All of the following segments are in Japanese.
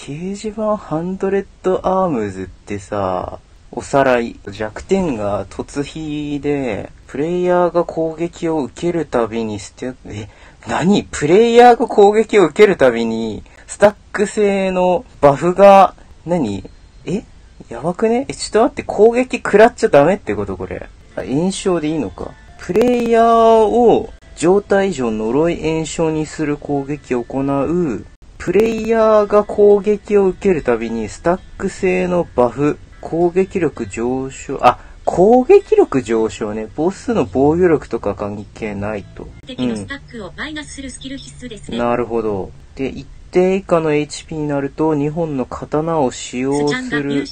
掲示板ハンドレッドアームズってさ、おさらい。弱点が突飛で、プレイヤーが攻撃を受けるたびにステ、え、何？プレイヤーが攻撃を受けるたびに、スタック製のバフが、何？え？やばくね？え、ちょっと待って、攻撃食らっちゃダメってことこれ。あ、炎症でいいのか。プレイヤーを状態上呪い炎症にする攻撃を行う、プレイヤーが攻撃を受けるたびにスタック製のバフ、攻撃力上昇、あ、攻撃力上昇ね。ボスの防御力とか関係ないと。敵のスタックをマイナスするスキル必須ですね。なるほど。で、一定以下の HP になると、2本の刀を使用する。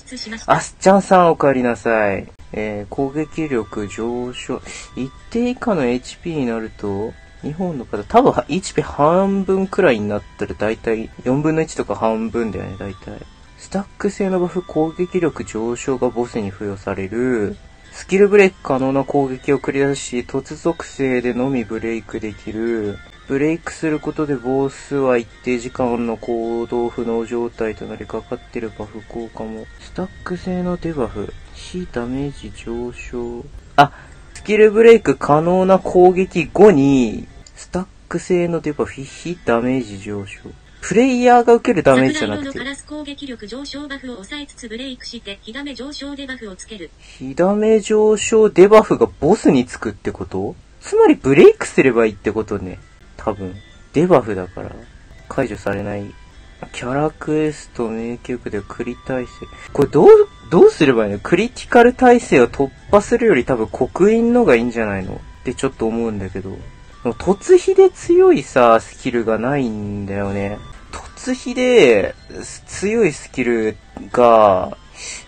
あ、すっちゃんさんお帰りなさい。えー、攻撃力上昇。一定以下の HP になると、日本の方、多分 HP 半分くらいになったら大体4分の1とか半分だよね、大体。スタック製のバフ攻撃力上昇がボスに付与される。スキルブレイク可能な攻撃を繰り出し、突属性でのみブレイクできる。ブレイクすることでボスは一定時間の行動不能状態となりかかってるバフ効果も。スタック製のデバフ。非ダメージ上昇。あ、キルブレイク可能な攻撃後に、スタック製のデバフ、非ダメージ上昇。プレイヤーが受けるダメージじゃなくて桜色のカ、ラス攻撃力上昇バフを抑えつつブレイクして、火ダメ上昇デバフをつける。火ダメ上昇デバフがボスにつくってことつまりブレイクすればいいってことね。多分。デバフだから。解除されない。キャラクエスト名曲でクリ耐性。これどう、どうすればいいの？クリティカル耐性を突破するより多分刻印のがいいんじゃないの？ってちょっと思うんだけど。突飛で強いさ、スキルがないんだよね。突飛で強いスキルが、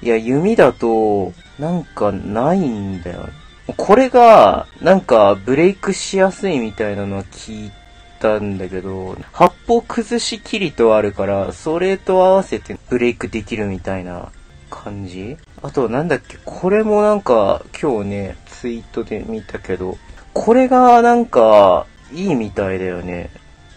いや、弓だと、なんかないんだよ。これが、なんか、ブレイクしやすいみたいなのは聞いたんだけど、八方崩しキリとあるから、それと合わせてブレイクできるみたいな感じ？あと、なんだっけ、これもなんか、今日ね、ツイートで見たけど、これがなんか、いいみたいだよね。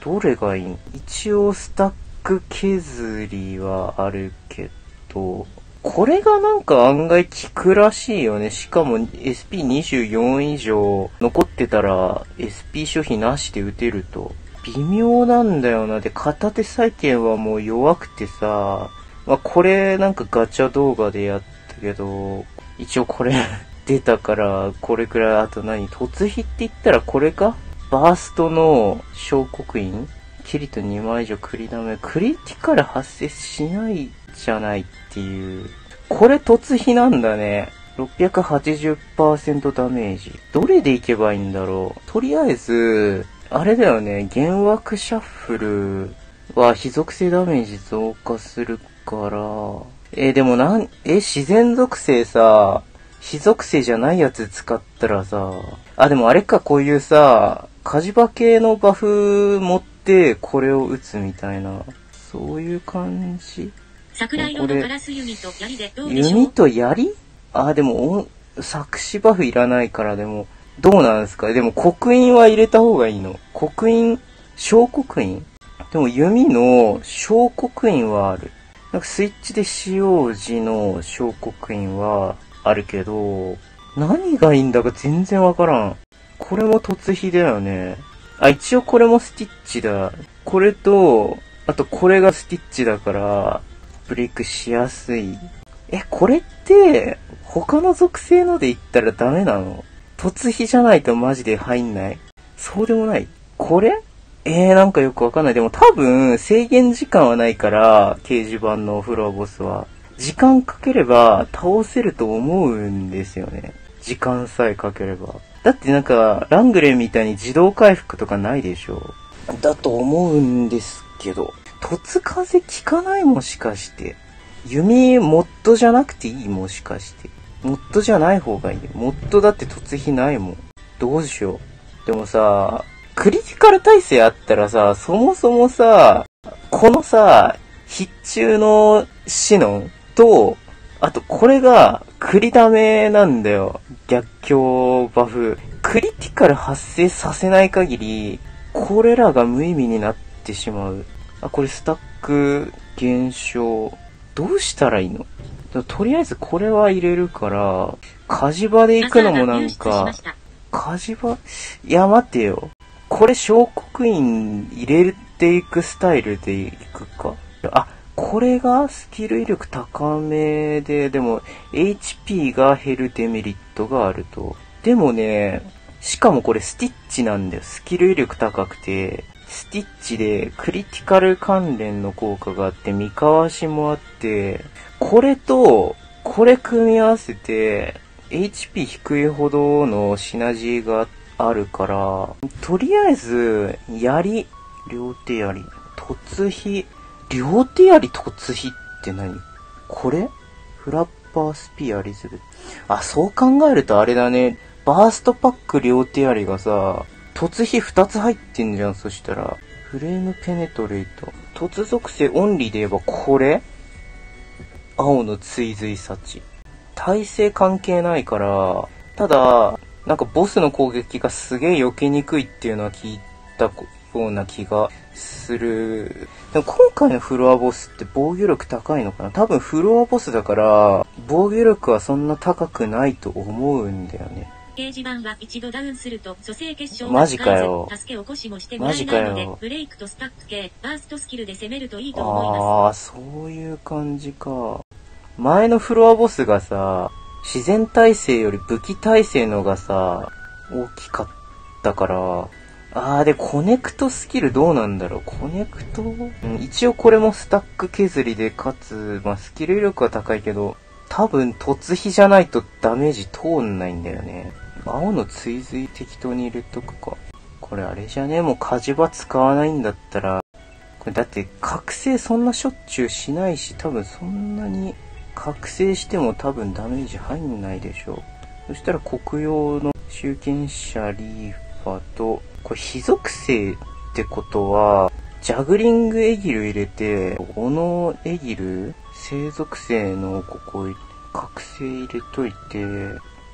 どれがいい？ん一応スタック削りはあるけど、これがなんか案外効くらしいよね。しかも SP24 以上残ってたら SP 処費なしで打てると。微妙なんだよな。で、片手債券はもう弱くてさ、まあこれなんかガチャ動画でやったけど、一応これ 出たから、これくらい、あと何突飛って言ったらこれか？バーストの小刻印？キリと2枚以上クリダメ。クリティカル発生しないじゃないっていう。これ突飛なんだね。680%ダメージ。どれでいけばいいんだろう？とりあえず、あれだよね。幻惑シャッフルは非属性ダメージ増加するから。えーでもなん、え、自然属性さ、非属性じゃないやつ使ったらさ、あ、でもあれか、こういうさ、火事場系のバフ持ってこれを打つみたいな、そういう感じ？桜色のカラス弓と槍でどうでしょ弓うと槍？あ、でも、お作詞バフいらないから、でも、どうなんですか？でも、刻印は入れた方がいいの？刻印小刻印でも、弓の小刻印はある。なんか、スイッチで使用時の小刻印はあるけど、何がいいんだか全然わからん。これも突飛だよね。あ、一応これもスティッチだ。これと、あとこれがスティッチだから、ブレイクしやすい。え、これって、他の属性ので言ったらダメなの？突飛じゃないとマジで入んない。そうでもない。これえー、なんかよくわかんない。でも多分、制限時間はないから、掲示板のフロアボスは。時間かければ倒せると思うんですよね。時間さえかければ。だってなんか、ラングレンみたいに自動回復とかないでしょ。だと思うんですけど。突風効かないもしかして。弓、モッドじゃなくていいもしかして。モッドじゃない方がいい。モッドだって突飛ないもん。どうしよう。でもさ、クリティカル耐性あったらさ、そもそもさ、このさ、必中のシノンと、あとこれが、クリダメなんだよ。逆境バフ。クリティカル発生させない限り、これらが無意味になってしまう。あ、これスタック減少。どうしたらいいの？とりあえずこれは入れるから、火事場で行くのもなんか、火事場？いや待てよ。これ小刻印入れていくスタイルでいくか？あ、これがスキル威力高めで、でも HP が減るデメリットがあると。でもね、しかもこれスティッチなんだよ。スキル威力高くて、スティッチでクリティカル関連の効果があって、見かわしもあって、これと、これ組み合わせて、HP 低いほどのシナジーがあってあるから、とりあえず、槍、両手槍、突飛、両手槍突飛って何？これ？フラッパースピアリズム。あ、そう考えるとあれだね。バーストパック両手槍がさ、突飛2つ入ってんじゃん、そしたら。フレームペネトレート。突属性オンリーで言えばこれ？青の追随幸。耐性関係ないから、ただ、なんかボスの攻撃がすげえ避けにくいっていうのは聞いたような気がする。でも今回のフロアボスって防御力高いのかな？多分フロアボスだから、防御力はそんな高くないと思うんだよね。掲示板は一度ダウンすると、蘇生結晶マジかよ助け起こしもしてもらえないのでマジかよ、ブレイクとスタック系、バーストスキルで攻めるといいと思います。ああ、そういう感じか。前のフロアボスがさ、自然耐性より武器耐性のがさ、大きかったから、あーで、コネクトスキルどうなんだろう？コネクト、うん、一応これもスタック削りで、かつ、まあ、スキル威力は高いけど、多分突飛じゃないとダメージ通んないんだよね。青の追随適当に入れとくか。これあれじゃね？もう火事場使わないんだったら、これだって覚醒そんなしょっちゅうしないし、多分そんなに覚醒しても多分ダメージ入んないでしょう。そしたら黒曜の集権者リーファと、これ非属性ってことは、ジャグリングエギル入れて、斧エギル生属性のここ、覚醒入れといて、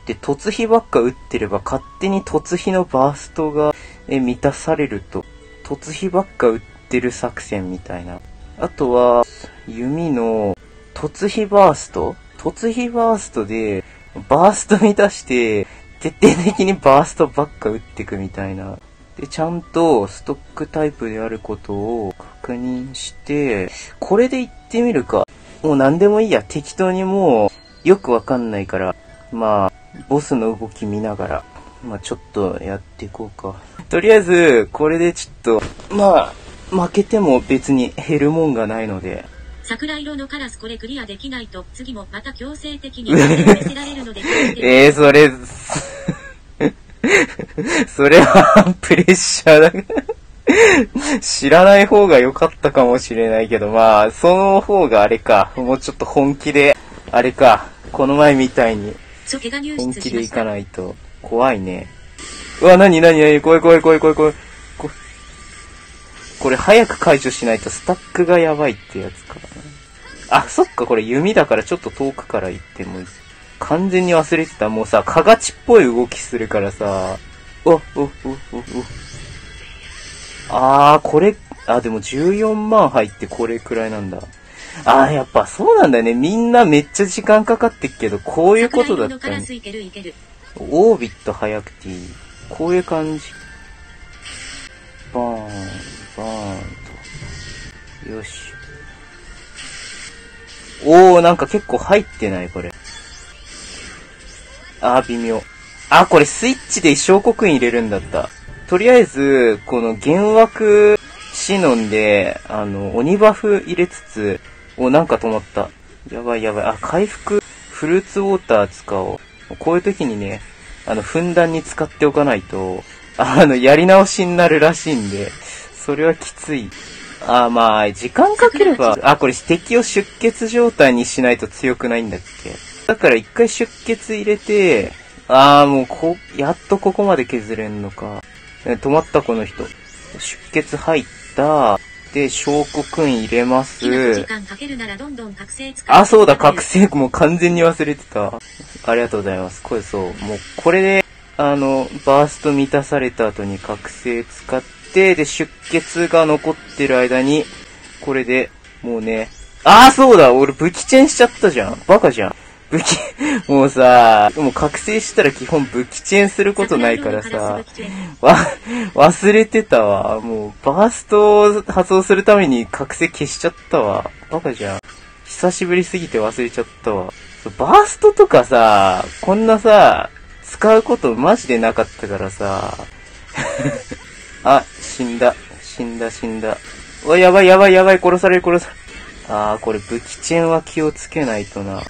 で、突飛ばっか打ってれば勝手に突飛のバーストが満たされると、突飛ばっか打ってる作戦みたいな。あとは、弓の突飛バースト？突飛バーストで、バースト満たして、徹底的にバーストばっか打ってくみたいな。で、ちゃんとストックタイプであることを確認して、これで行ってみるか。もう何でもいいや。適当にもう、よくわかんないから、まあ、ボスの動き見ながら、まあちょっとやっていこうか。とりあえず、これでちょっと、まあ、負けても別に減るもんがないので、桜色のカラスこれクリアできないと、次もまた強制的に 見せられるので気をつけてえー、それ、それはプレッシャーだ。知らない方が良かったかもしれないけど、まあ、その方があれか、もうちょっと本気で、あれか、この前みたいに本室気でいか。ないと怖いね。うわ、なになになに怖い怖い怖い怖い怖い。ここれ早く解除しないとスタックがやばいってやつかな。あ、そっか、これ弓だからちょっと遠くから行ってもいい。完全に忘れてた。もうさ、かがちっぽい動きするからさ。お、お、お、お、お。あー、これ、あ、でも14万入ってこれくらいなんだ。あー、やっぱそうなんだね。みんなめっちゃ時間かかってっけど、こういうことだったね。オービット早くていい。こういう感じ。よし。おー、なんか結構入ってない、これ。あー、微妙。あ、これスイッチで小刻印入れるんだった。とりあえず、この幻惑シノンで、あの、鬼バフ入れつつ、お、なんか止まった。やばいやばい。あ、回復、フルーツウォーター使おう。こういう時にね、あの、ふんだんに使っておかないと、あの、やり直しになるらしいんで、それはきつい。あ、まあ、時間かければ、あ、これ敵を出血状態にしないと強くないんだっけ？だから一回出血入れて、あーもうこ、やっとここまで削れんのか。え止まったこの人。出血入った。で、証拠くん入れます。あ、そうだ、覚醒もう完全に忘れてた。ありがとうございます。これそう。もう、これで、あの、バースト満たされた後に覚醒使って、で、出血が残ってる間に、これで、もうね。ああ、そうだ俺武器チェンしちゃったじゃん。バカじゃん。武器、もうさ、もう覚醒したら基本武器チェンすることないからさ、わ、忘れてたわ。もう、バーストを発動するために覚醒消しちゃったわ。バカじゃん。久しぶりすぎて忘れちゃったわ。バーストとかさ、こんなさ、使うことマジでなかったからさ。あ、死んだ。死んだ死んだ。うわ、やばいやばいやばい、殺される殺される。あー、これ武器チェーンは気をつけないとな。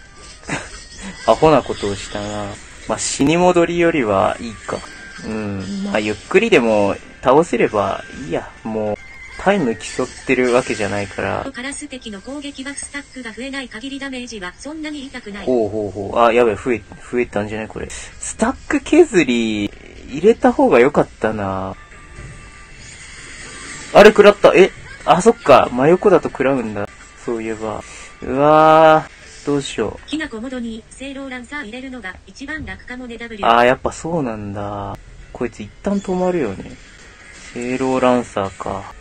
アホなことをしたな。まあ、死に戻りよりはいいか。うん。まあ、ゆっくりでも倒せればいいや。もう、タイム競ってるわけじゃないから。カラス敵の攻撃スタックが増えない限りダメージはそんなに痛くない。ほうほうほう。あ、やばい、増え、増えたんじゃないこれ。スタック削り、入れた方が良かったな。あれ食らった？え？あ、そっか。真横だと食らうんだ。そういえば。うわー、どうしよきなこモドにセイローランサー入れるのが一番楽かもね。あー、やっぱそうなんだ。こいつ一旦止まるよね。セイローランサーか。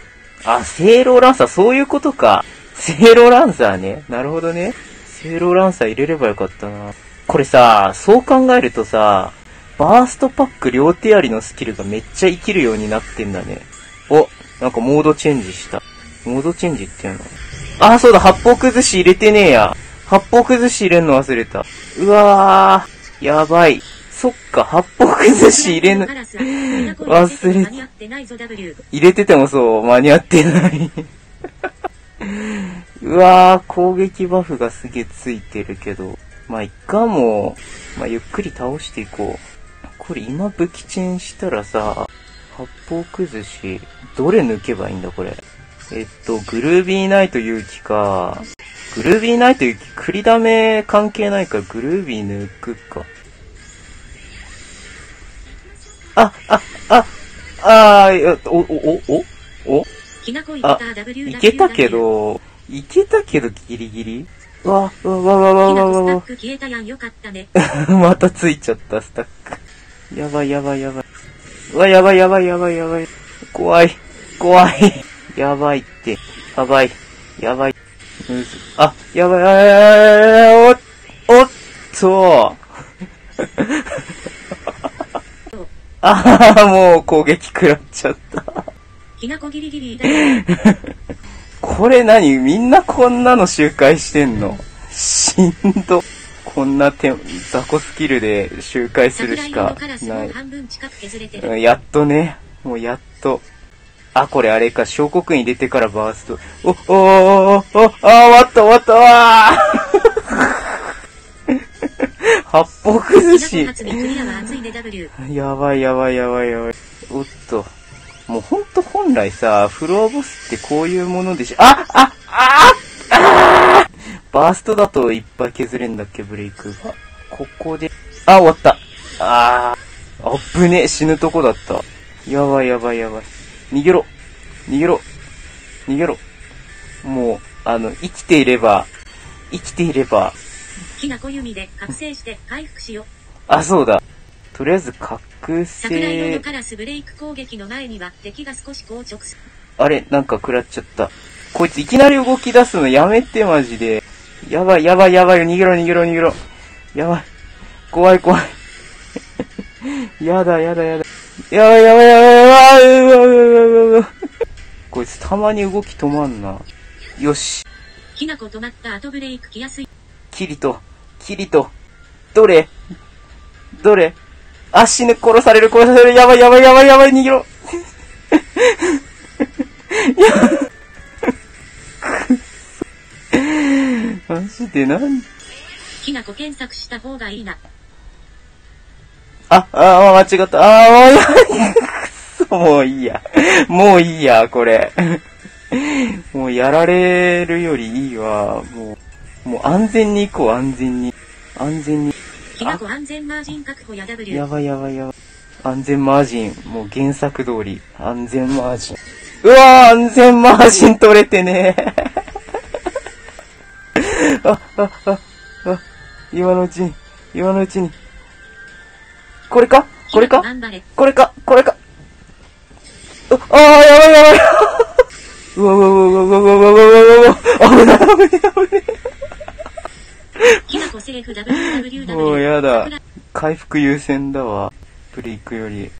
あ、セイローランサー、そういうことか。セイローランサーね。なるほどね。セイローランサー入れればよかったな。これさ、そう考えるとさ、バーストパック両手ありのスキルがめっちゃ生きるようになってんだね。お、なんかモードチェンジした。モードチェンジっていうの？あ、そうだ、八方崩し入れてねえや。八方崩し入れんの忘れた。うわー、やばい。そっか、八方崩し入れぬ、忘れて。入れててもそう、間に合ってない。うわー、攻撃バフがすげえついてるけど。まあ、いっかも、まあ、ゆっくり倒していこう。これ今武器チェンしたらさ、八方崩し、どれ抜けばいいんだこれ？えっと、グルービーナイト勇気か。グルービーナイト勇気、繰りダメ関係ないからグルービー抜くか。あ、あ、あ、あー、お、お、お、お、お？きなこいけたけ。ど、いけたけどギリギリ？うわ、うわ、うわ、うわ、うわ、わわ、ク消えたやんよかったね。またついちゃった、スタック。やばいやばいやばい。うわ、やばいやばいやばいやばい。怖い。怖い。やばいって。やばい。やばい。むず、あ、やばい、やばい、やばい、やばい、お、おっと。ああ、もう攻撃食らっちゃった。きなこギリギリ。これ何？みんなこんなの周回してんの？しんど。こんな手、雑魚スキルで周回するしかない。やっとね。もうやっと。あ、これあれか、小国に入れてからバースト。お、おーおあー、終わった終わったわー 八方崩し。やばいやばいやばいやばい。おっと。もうほんと本来さ、フロアボスってこういうものでしょ。あああああバーストだといっぱい削れんだっけ、ブレイクが。ここで、あ、終わった。あー、あっぶね、死ぬとこだった。やばいやばいやばい。逃げろ。逃げろ。逃げろ。もう、あの、生きていれば、生きていれば、きなこ弓で覚醒して回復しよう。あ、そうだ。とりあえず、覚桜色醒の。カラスブレイク攻撃の前には敵が少し硬直す。あれなんか食らっちゃった。こいついきなり動き出すのやめてマジで。やばいやばいやばい逃げろ逃げろ逃げろ。やばい。怖い怖い。やだやだやだ。やばいやばいやばいやばいうわうわうわうわこいつたまに動き止まんな。よし。きなこ止まった後ブレイク来やすい。キリト。キリト。どれ？どれ？あ、死ぬ。殺される殺される。やばいやばいやばいやばい逃げろ。マジでなん？きなこ検索した方がいいな。あ、あ、間違った。あ、もういや、くそ、もういいや。もういいや、これ。もうやられるよりいいわ。もう、もう安全に行こう、安全に。安全に。きなこ安全マージン確保や W。やばいやばいやばい。安全マージン。もう原作通り。安全マージン。うわー安全マージン取れてねあ、あ、あ、あ、今のうちに、今のうちに。これかこれか。これかこれかうあー、やばいやばいうわうわうわうわうわうわうわうわうわ危ない危ない危ない。きなこセーフ WWW。もうやだ。回復優先だわ。ブレイクより。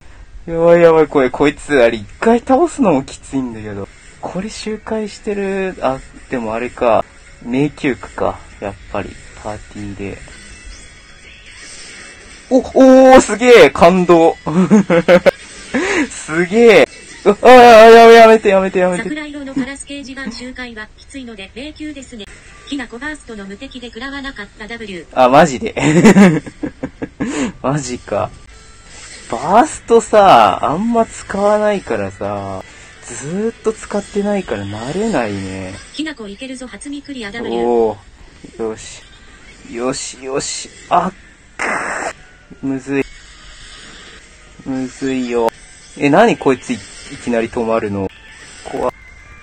やばいやばい、これ、こいつ、あれ、一回倒すのもきついんだけど。これ周回してる、あ、でもあれか。迷宮区か。やっぱり、パーティーで。お、おー、すげえ感動すげえうああ、やめやめてやめてやめて。桜色のカラス掲示板周回はきついので迷宮ですね。きなこバーストの無敵で食らわなかった W。あ、マジで。マジか。バーストさ、あんま使わないからさ、ずーっと使ってないから慣れないね。きなこいけるぞ初見クリア W。おー。よし。よしよし。あっくーむずい。むずいよ。え、なにこいついいきなり止まるの？怖っ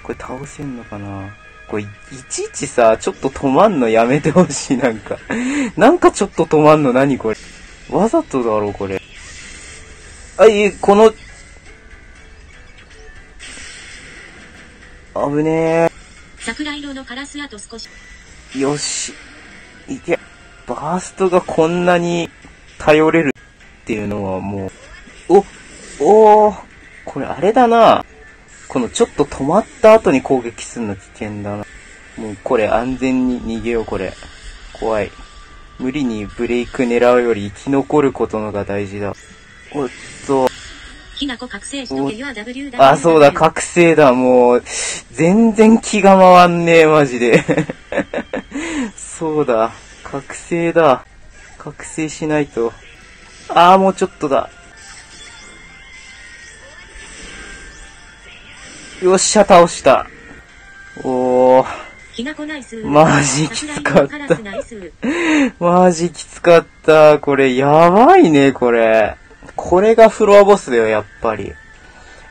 これ倒せんのかな？これい、いちいちさ、ちょっと止まんのやめてほしい、なんか。なんかちょっと止まんの？何これ？わざとだろ、これ。あ、いえ、この、危ね桜色のカラスあと少し。え。よし。いけ。バーストがこんなに頼れるっていうのはもう、お、おー、これあれだな。このちょっと止まった後に攻撃するの危険だな。もうこれ安全に逃げよう、これ。怖い。無理にブレイク狙うより生き残ることのが大事だ。おっと、きなこ覚醒しとけよ W。あ、そうだ、覚醒だ、もう、全然気が回んねえ、マジで。そうだ、覚醒だ。覚醒しないと。あー、もうちょっとだ。よっしゃ、倒した。おー。マジきつかった。マジきつかった。これ、やばいね、これ。これがフロアボスだよ、やっぱり。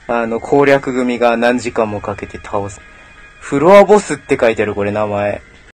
あの、攻略組が何時間もかけて倒す。フロアボスって書いてある、これ、名前。